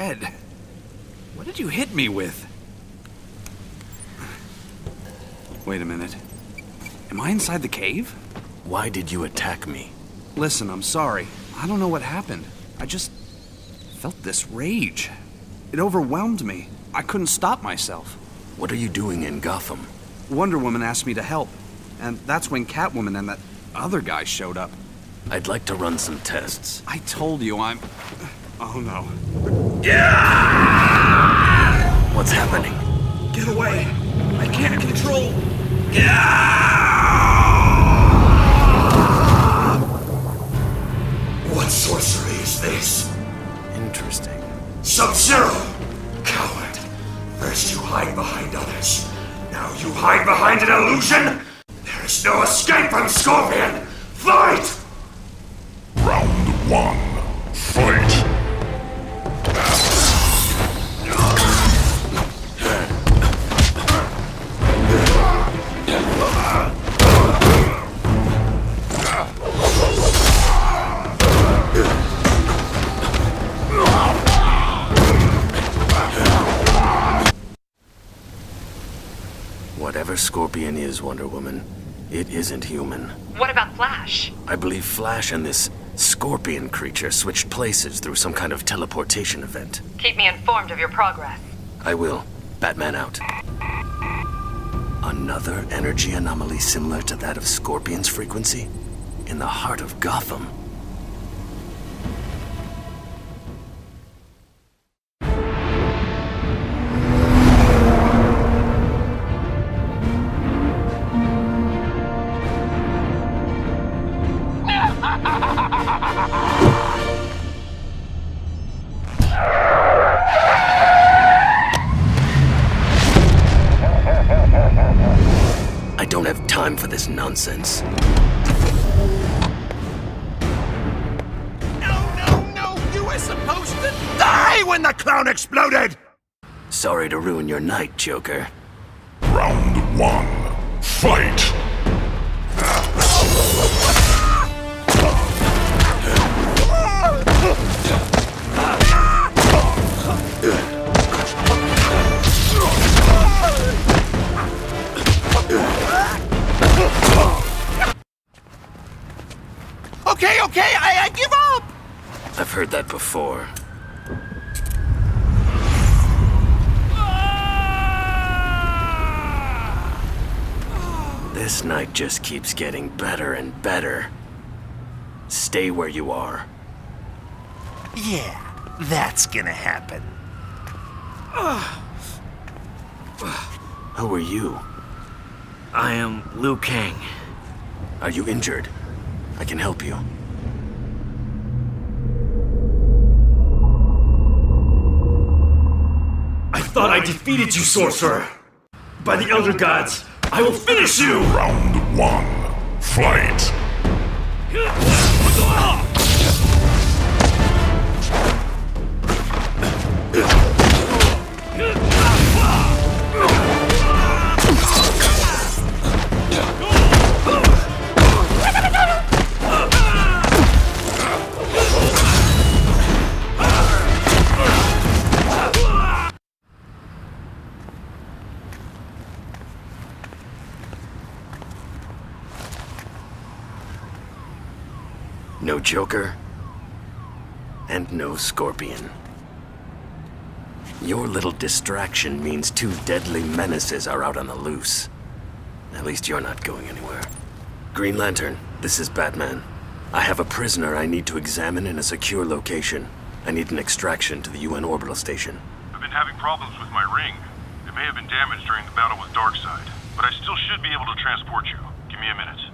head. What did you hit me with? Wait a minute. Am I inside the cave? Why did you attack me? Listen, I'm sorry. I don't know what happened. I just felt this rage. It overwhelmed me. I couldn't stop myself. What are you doing in Gotham? Wonder Woman asked me to help, and that's when Catwoman and that other guy showed up. I'd like to run some tests. I told you I'm. Oh no. What's happening? Get away! I can't control. What sorcery is this? Interesting. Sub-Zero! Coward! First you hide behind others. Now you hide behind an illusion? There is no escape from Scorpion! Fight! Round one. Whatever Scorpion is, Wonder Woman, it isn't human. What about Flash? I believe Flash and this Scorpion creature switched places through some kind of teleportation event. Keep me informed of your progress. I will. Batman out. Another energy anomaly similar to that of Scorpion's frequency? In the heart of Gotham. Don't have time for this nonsense. No, no, no! You were supposed to die when the clown exploded! Sorry to ruin your night, Joker. Round one. Okay, okay, I, I give up! I've heard that before. This night just keeps getting better and better. Stay where you are. Yeah, that's gonna happen. Who are you? I am Liu Kang. Are you injured? I can help you. Thought I defeated you, sorcerer. By the Elder Gods, I will finish you! Round one. Fight. No Joker, and no Scorpion. Your little distraction means two deadly menaces are out on the loose. At least you're not going anywhere. Green Lantern, this is Batman. I have a prisoner I need to examine in a secure location. I need an extraction to the UN orbital station. I've been having problems with my ring. It may have been damaged during the battle with Darkseid, but I still should be able to transport you. Give me a minute.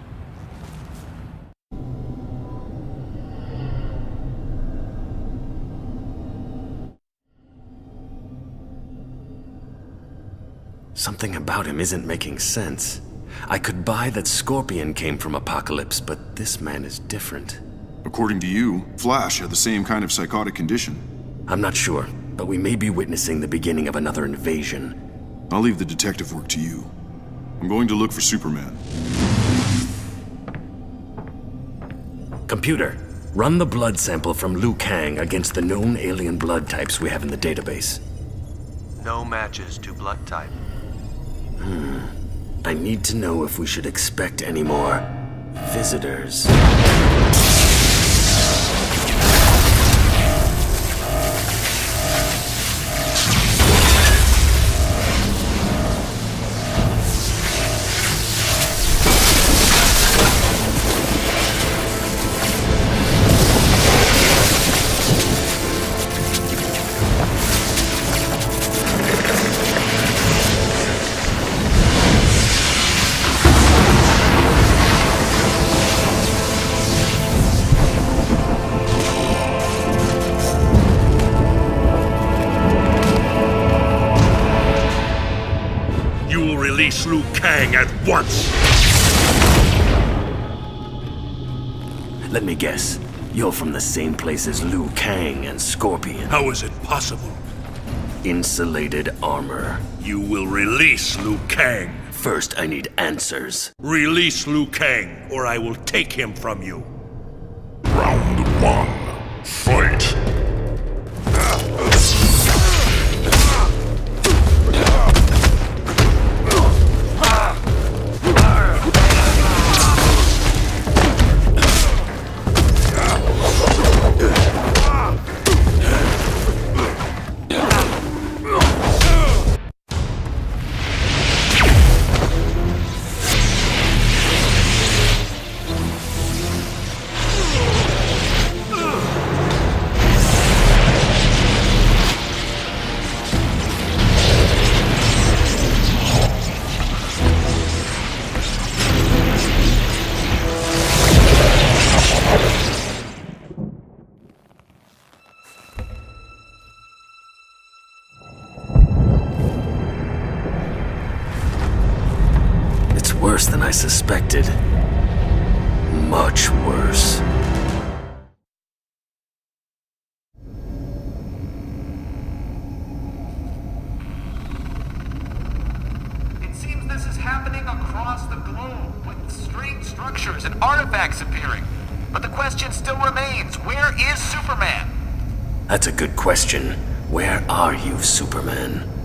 Something about him isn't making sense. I could buy that Scorpion came from Apokolips, but this man is different. According to you, Flash had the same kind of psychotic condition. I'm not sure, but we may be witnessing the beginning of another invasion. I'll leave the detective work to you. I'm going to look for Superman. Computer, Run the blood sample from Liu Kang against the known alien blood types we have in the database. No matches to blood type. Hmm. I need to know if we should expect any more visitors. Will release Liu Kang at once. Let me guess. You're from the same place as Liu Kang and Scorpion. How is it possible? Insulated armor. You will release Liu Kang. First, I need answers. Release Liu Kang, or I will take him from you. Round one. Fight. Suspected. Much worse. It seems this is happening across the globe, with strange structures and artifacts appearing. But the question still remains where is Superman? That's a good question. Where are you, Superman?